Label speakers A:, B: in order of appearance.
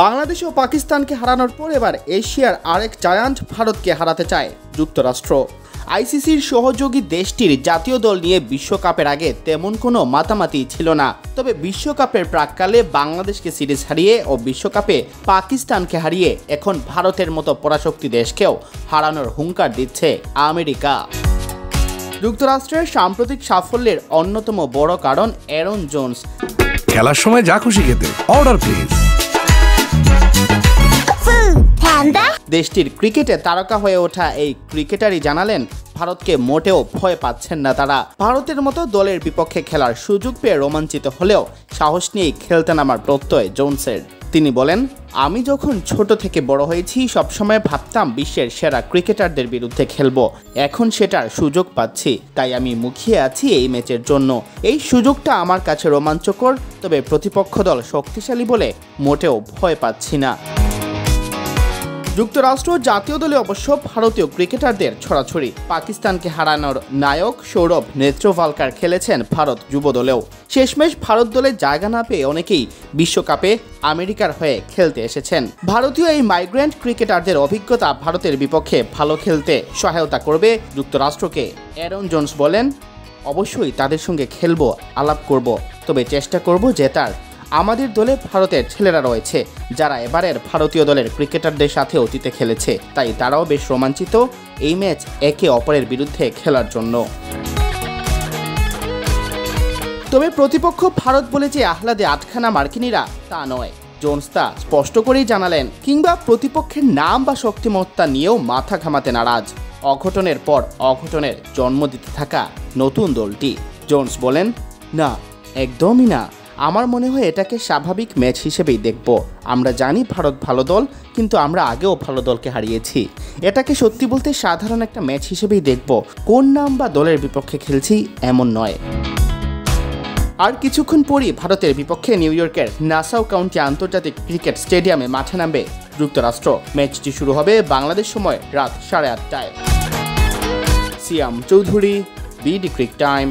A: বাংলাদেশ ও পাকিস্তানকে হারানোর পর এবার এশিয়ার আরেক জায়ান্ট ভারতকে হারাতে চায় যুক্তরাষ্ট্র। আইসিসির সহযোগী দেশটির জাতীয় দল নিয়ে বিশ্বকাপের আগে তেমন কোনো মাতামাতি ছিল না। তবে বিশ্বকাপের প্রাককালে বাংলাদেশকে সিরিজ হারিয়ে ও বিশ্বকাপে পাকিস্তানকে হারিয়ে এখন ভারতের মতো পরাশক্তি দেশকেও হারানোর হুঙ্কার দিচ্ছে আমেরিকা। যুক্তরাষ্ট্রের সাম্প্রতিক সাফল্যের অন্যতম বড় কারণ অ্যারন জোন্স।
B: খেলার সময় যা খুশি খেতে, অর্ডার প্লিজ। Food.
A: দেশটির ক্রিকেটে তারকা হয়ে ওঠা এই ক্রিকেটারই জানালেন, ভারতকে মোটেও ভয় পাচ্ছেন না তারা। ভারতের মতো দলের বিপক্ষে খেলার সুযোগ পেয়ে রোমাঞ্চিত হলেও সাহস নিয়েই খেলতে নামার প্রত্যয় জোনসের। তিনি বলেন, আমি যখন ছোট থেকে বড় হয়েছি, সবসময় ভাবতাম বিশ্বের সেরা ক্রিকেটারদের বিরুদ্ধে খেলব। এখন সেটার সুযোগ পাচ্ছি, তাই আমি মুখিয়ে আছি এই ম্যাচের জন্য। এই সুযোগটা আমার কাছে রোমাঞ্চকর, তবে প্রতিপক্ষ দল শক্তিশালী বলে মোটেও ভয় পাচ্ছি না। যুক্তরাষ্ট্র জাতীয় দলে অবশ্য ভারতীয় ক্রিকেটারদের ছড়াছড়ি। পাকিস্তানকে হারানোর নায়ক সৌরভ নেত্রভালকার খেলেছেন ভারত যুব দলেও। শেষমেশ ভারত দলে জায়গা না পেয়ে অনেকেই বিশ্বকাপে আমেরিকার হয়ে খেলতে এসেছেন। ভারতীয় এই মাইগ্রেন্ট ক্রিকেটারদের অভিজ্ঞতা ভারতের বিপক্ষে ভালো খেলতে সহায়তা করবে যুক্তরাষ্ট্রকে। অ্যারন জোন্স বলেন, অবশ্যই তাদের সঙ্গে খেলব, আলাপ করব, তবে চেষ্টা করব জেতার আমাদের দলে ভারতের ছেলেরা রয়েছে, যারা এবারের ভারতীয় দলের ক্রিকেটারদের সাথে অতীতে খেলেছে। তাই তারাও বেশ রোমাঞ্চিত এই ম্যাচ একে অপরের বিরুদ্ধে খেলার জন্য। তবে প্রতিপক্ষ ভারত বলে যে আহ্লাদে আটখানা মার্কিনীরা তা নয়। জোন্স তা স্পষ্ট করেই জানালেন, কিংবা প্রতিপক্ষের নাম বা শক্তিমত্তা নিয়েও মাথা ঘামাতে নারাজ। অঘটনের পর অঘটনের জন্ম দিতে থাকা নতুন দলটি। জোন্স বলেন, না, একদমই না। আমার মনে হয় এটাকে স্বাভাবিক ম্যাচ হিসেবেই দেখব। আমরা জানি ভারত ভালো দল, কিন্তু আমরা আগেও ভালো দলকে হারিয়েছি। এটাকে সত্যি বলতে সাধারণ একটা ম্যাচ হিসেবেই দেখব। কোন নাম বা দলের বিপক্ষে খেলছি এমন নয়। আর কিছুক্ষণ পরই ভারতের বিপক্ষে নিউ ইয়র্কের নাসাউ কাউন্টি আন্তর্জাতিক ক্রিকেট স্টেডিয়ামে মাঠে নামবে যুক্তরাষ্ট্র। ম্যাচটি শুরু হবে বাংলাদেশ সময় রাত সাড়ে আটটায়। Siam Chowdhury, BD cric time.